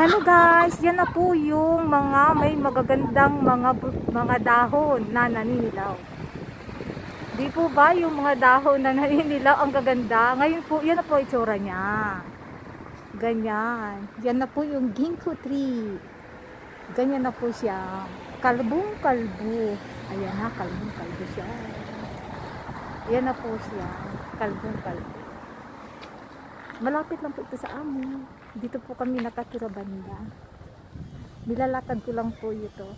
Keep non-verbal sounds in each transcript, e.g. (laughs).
Hello guys, yan na po yung mga may magagandang mga mga dahon na naninilaw. Di po ba yung mga dahon na naninilaw ang gaganda? Ngayon po, yan na po itsura niya. Ganyan. Yan na po yung ginkgo tree. Ganyan na po siya. Kalbong kalbo. Ayan na, kalbong kalbo siya. Yan na po siya. Kalbong kalbo. Malapit lang po ito sa amin. Dito po kami nakatira banda. Nilalakad ko lang po ito.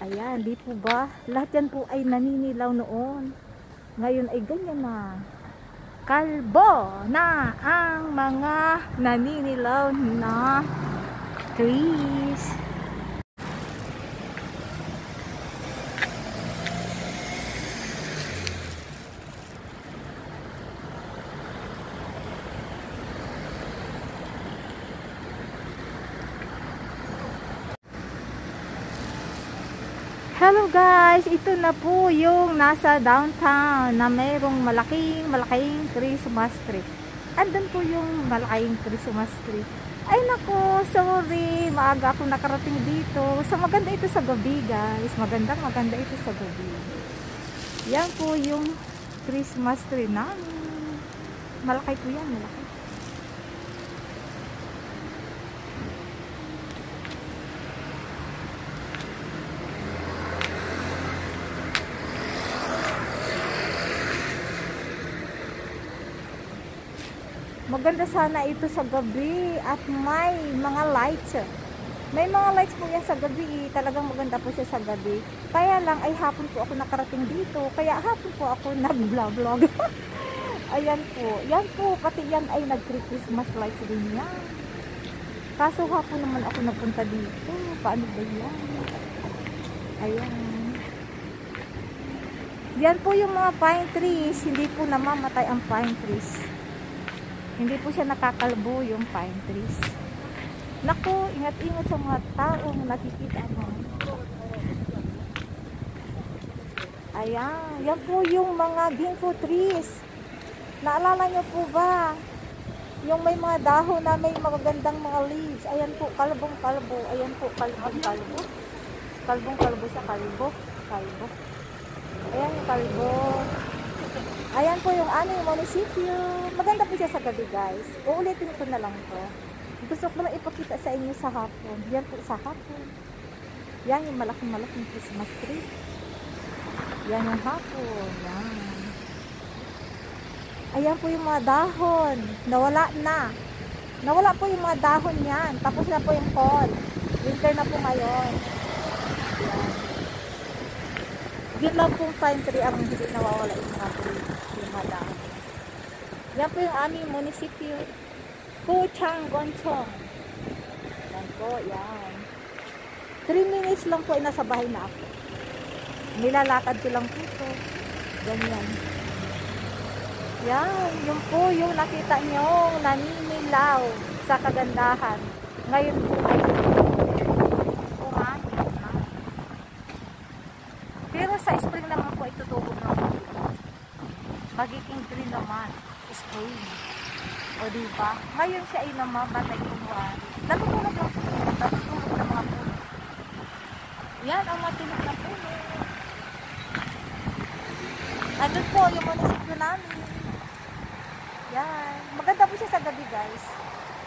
Ayan, di po ba? Lahat yan po ay naninilaw noon. Ngayon ay ganyan na. Kalbo na ang mga naninilaw na trees. Hello guys, ito na po yung nasa downtown na mayroong malaking malaking Christmas tree. Andun po yung malaking Christmas tree. Ay nako, sorry, maaga ako nakarating dito. So maganda ito sa gabi guys, magandang maganda ito sa gabi. Yan po yung Christmas tree namin. Malaki po yan, malaki. Maganda sana ito sa gabi at may mga lights. May mga lights po yan sa gabi. Talagang maganda po siya sa gabi. Kaya lang ay hapon po ako nakarating dito. Kaya hapon po ako (laughs) nag-vlog. (laughs) Ayan po. Yan po. Pati yan ay nag-Christmas lights din yan. Kaso hapon naman ako napunta dito. Paano ba yan? Ayan. Yan po yung mga pine trees. Hindi po namamatay ang pine trees. Hindi po siya nakakalbo yung pine trees. Naku, ingat-ingat sa mga taong nakikita mo. Ayan, yan po yung mga ginkgo trees. Naalala niyo po ba? Yung may mga dahon na may magagandang mga leaves. Ayan po, kalbong kalbo. Ayan po, kalbong kalbo. Kalbong kalbo sa kalbo. Kalbo. Ayan kalbo. Ayan po yung aming munisipyo. Maganda po siya sa gabi guys. Uulitin ko na lang to. Gusto ko lang ipakita sa inyo sa hapon. Yan po sa hapon. Yan yung malaking malaking Christmas tree. Yan yung hapon. Yan. Ayan po yung mga dahon. Nawala na. Nawala po yung mga dahon yan. Tapos na po yung fall. Winter na po ngayon. Yan. Yun lang pong pine tree ang hindi nawawala yung mga dahon. Yan po yung aming munisipyo. Puchang Gonchong. Yan po, yan. 3 minutes lang po ay nasa bahay na ako. Nilalakad ko lang po ito. Ganyan. Yan, yun po yung nakita nyo naninilaw sa kagandahan. Ngayon po ay umangin na. Pero sa spring naman po ay tutubo naman. Magiging green naman. Spring. O diba? Ngayon siya ay namamatay kumuha. Natutulog lang po. Natutulog na mga puno. Yan ang matulog na puno. Andun po yung munisipyo namin. Yan. Maganda po siya sa gabi guys.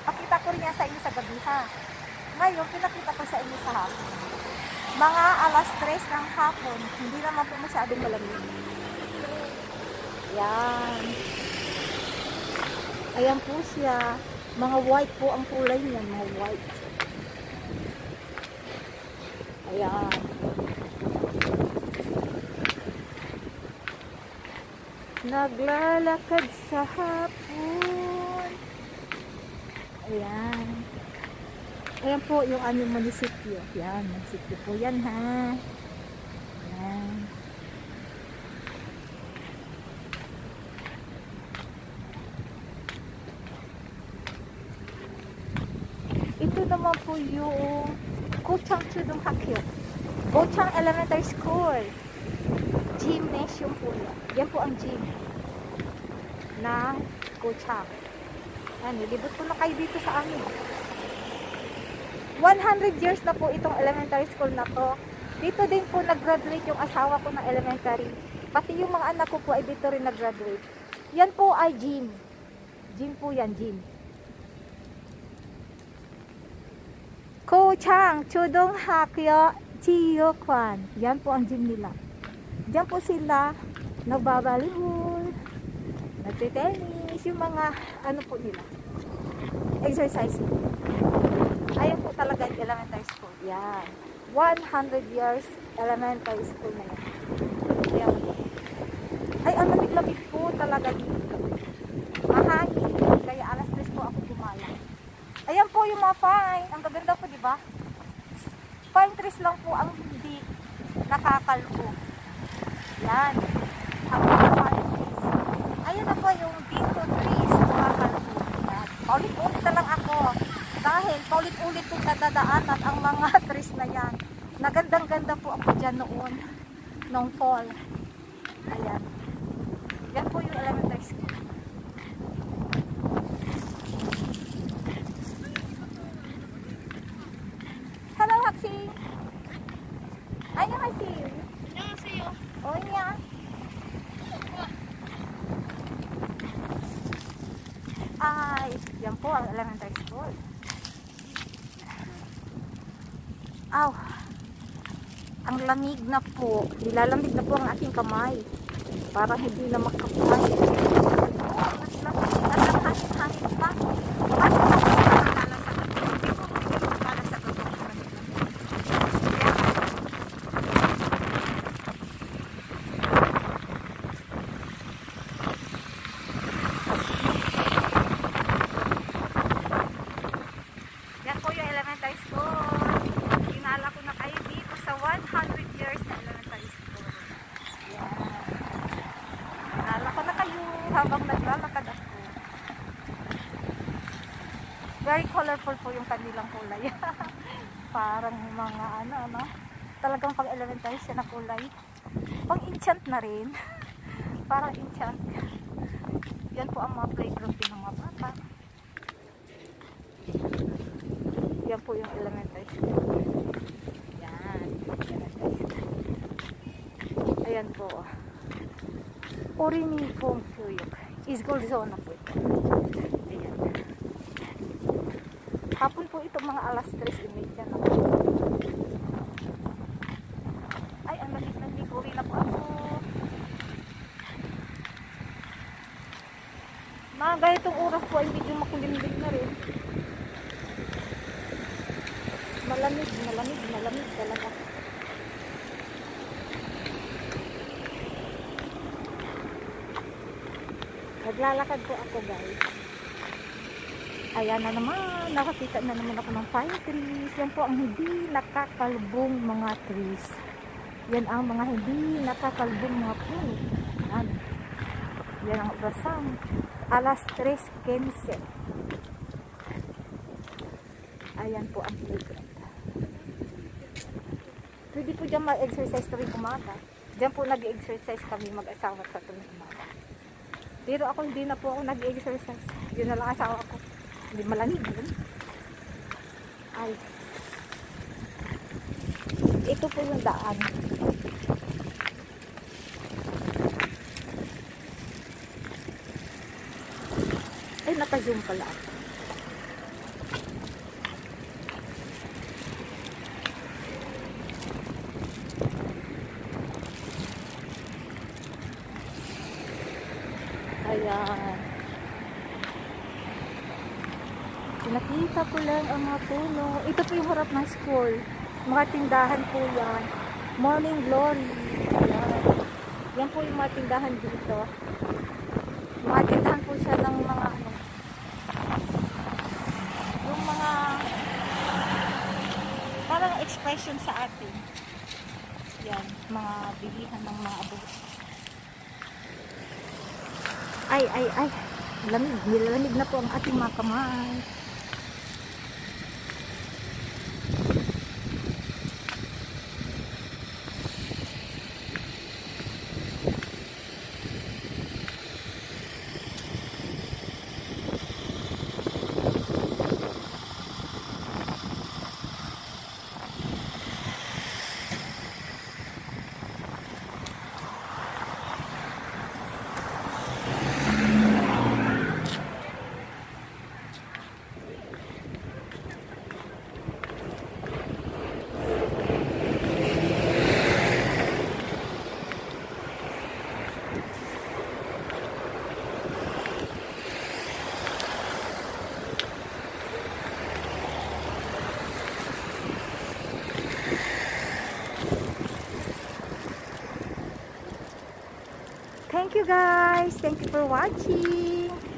Pakita ko rin yan sa inyo sa gabi ha. Ngayon, pinakita ko sa inyo sa hapon. Mga alas 3 ng hapon, hindi naman po masyadong malamig. Yan. Ayan po siya. Mga white po ang kulay niya. Mga white. Ayan. Naglalakad sa hapon. Ayan. Ayan po yung aming munisipyo. Ayan, munisipyo po yan ha. Ayan. Ito naman po yung Kuchang Chudong Hakyo. Gochang Elementary School. Gymnasium po yan. Yan po ang gym na Gochang. Yan, nilibot ko na kayo dito sa amin. 100 years na po itong elementary school na to. Dito din po nag-graduate yung asawa ko ng elementary. Pati yung mga anak ko po ay dito rin nag-graduate. Yan po ay gym. Gym po yan, gym. Ko Chang, Chudong Hakyo, Chiyo Kwan. Yan po ang gym nila. Diyan po sila nagbabalihol, nagtitennis, yung mga ano po nila. Exercise. Ayun po talaga yung elementary school. Yan. 100 years elementary school na yan. Yan po. Ay, ang lamig-lamig po talaga dito. Mahangin. Kaya alas 3 po ako gumala. Ayan po yung mga pine. Ang gaganda po, di ba? Pine trees lang po ang hindi nakakalbo. Yan. Ang mga pine trees. Ayan na po yung dito trees nakakalbo. Paulit-ulit na lang ako dahil paulit-ulit po nadadaanan ang mga (laughs) trees na yan. Nagandang-ganda po ako dyan noon, noong fall. Ayan. Yan po yung elementary school. Hello, Haxi! Ay, na, Haxi! Annyeonghaseyo! Oh, niya! Ay, yan po ang elementary school. Aw, ang lamig na po. Nilalamig na po ang aking kamay. Para hindi na makapuhay. Oh, mas lamig. At ang hangin-hangin pa. Ano po ang naalala sa Hindi po para sa totoo. Yan po yung elementary school. Dinala ko na kayo dito sa 100 years na elementary school. Yan. Dinala ko na kayo habang naglalakad ako. Very colorful po yung kanilang kulay. (laughs) Parang mga ano, ano. Talagang pang elementary siya na kulay. Pang enchant na rin. (laughs) Parang enchant. Yan po ang mga playground din ng mga bata. Yan po yung elementary school. Yan. Elementary school. Ayan po. Orini Pong Fuyok. Is zone na po ito. Ayan. Hapon po ito mga alas 3.30 na po. Ay, ang lamig-lamig. Uwi na po ako. Mga ganitong oras po ay medyo makulimlim na rin. Malamig, malamig, malamig talaga. Naglalakad po ako guys. Ayan na naman, nakakita na naman ako ng pine trees. Yan po ang hindi nakakalbong mga trees. Yan ang mga hindi nakakalbong mga puno. Yan. Yan ang orasang. Alas 3.15. Ayan po ang playground. Pwede po dyan mag-exercise tuwing umaga. Diyan po nag-exercise kami mag-asawa sa tuwing umaga. Pero ako hindi na po ako nag-exercise. Yun na lang asawa ko. Hindi malamig yun. Ay. Ito po yung daan. Ay, naka-zoom pala ako. Ayan. Lang ang mga puno. Ito po yung harap ng school. Mga tindahan po yan. Morning Glory. Ayan. Yan po yung mga tindahan dito. Mga tindahan po siya ng mga ano. Yung mga parang expression sa atin. Yan. Mga bilihan ng mga abot. Ay, ay, ay. Lamig. Nilalamig na po ang ating mga kamay. Guys. Thank you for watching.